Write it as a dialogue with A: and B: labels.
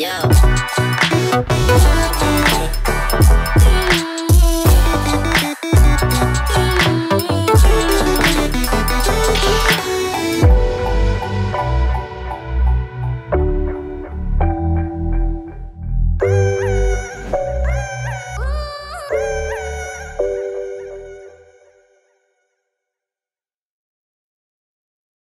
A: Yeah.